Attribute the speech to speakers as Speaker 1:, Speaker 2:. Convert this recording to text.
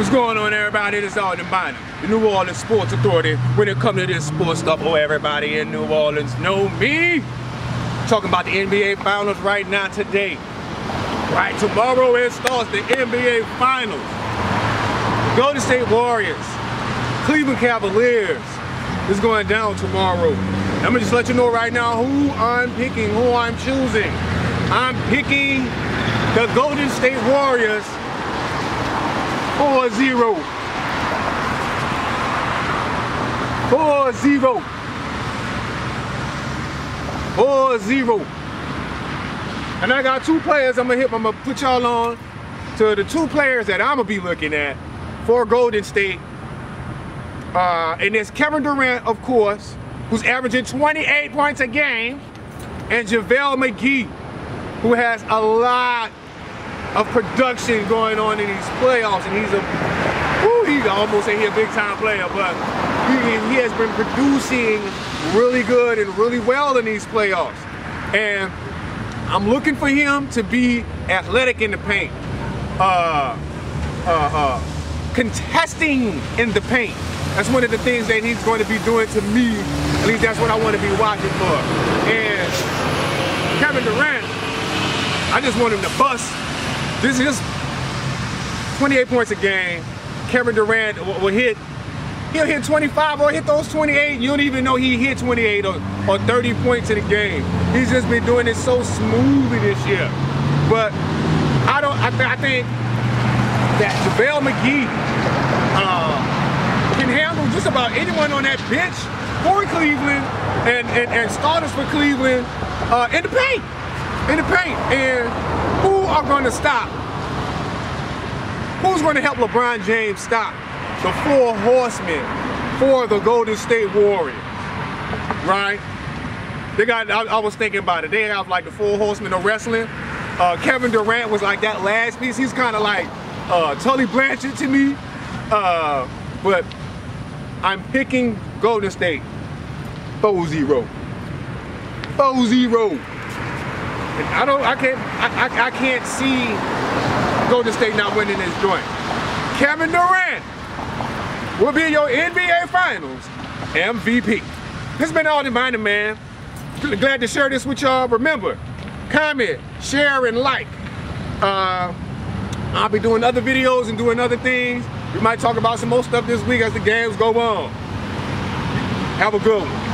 Speaker 1: What's going on, everybody? Is Alden Bynum, the New Orleans Sports Authority. When it comes to this sports stuff, oh, everybody in New Orleans know me. Talking about the NBA Finals right now today. Right, tomorrow it starts the NBA Finals. Golden State Warriors, Cleveland Cavaliers is going down tomorrow. I'm gonna just let you know right now who I'm picking, who I'm choosing. I'm picking the Golden State Warriors 4-0. 4-0. 4-0. And I got two players I'm gonna hit, I'm gonna put y'all on to the two players that I'm gonna be looking at for Golden State. Uh, and it's Kevin Durant, of course, who's averaging 28 points a game, and JaVale McGee, who has a lot of production going on in these playoffs, and he's a, whoo, he almost ain't a big time player, but he, he has been producing really good and really well in these playoffs. And I'm looking for him to be athletic in the paint, uh, uh, uh, contesting in the paint. That's one of the things that he's going to be doing to me. At least that's what I want to be watching for. And Kevin Durant, I just want him to bust this is 28 points a game. Kevin Durant will hit, he'll hit 25 or hit those 28. You don't even know he hit 28 or, or 30 points in a game. He's just been doing it so smoothly this year. But I don't, I, th I think that JaVale McGee uh, can handle just about anyone on that bench for Cleveland and, and, and starters for Cleveland uh, in the paint. In the paint. And going to stop? Who's going to help LeBron James stop the four horsemen for the Golden State Warriors? Right? They got, I, I was thinking about it. They have like the four horsemen of wrestling. Uh, Kevin Durant was like that last piece. He's kind of like uh, Tully Blanchard to me. Uh, but I'm picking Golden State 4-0. 4-0. I don't, I can't, I, I, I can't see Golden State not winning this joint. Kevin Durant will be your NBA Finals MVP. This has been All Alden Bynum, man. Glad to share this with y'all. Remember, comment, share, and like. Uh, I'll be doing other videos and doing other things. We might talk about some more stuff this week as the games go on. Have a good one.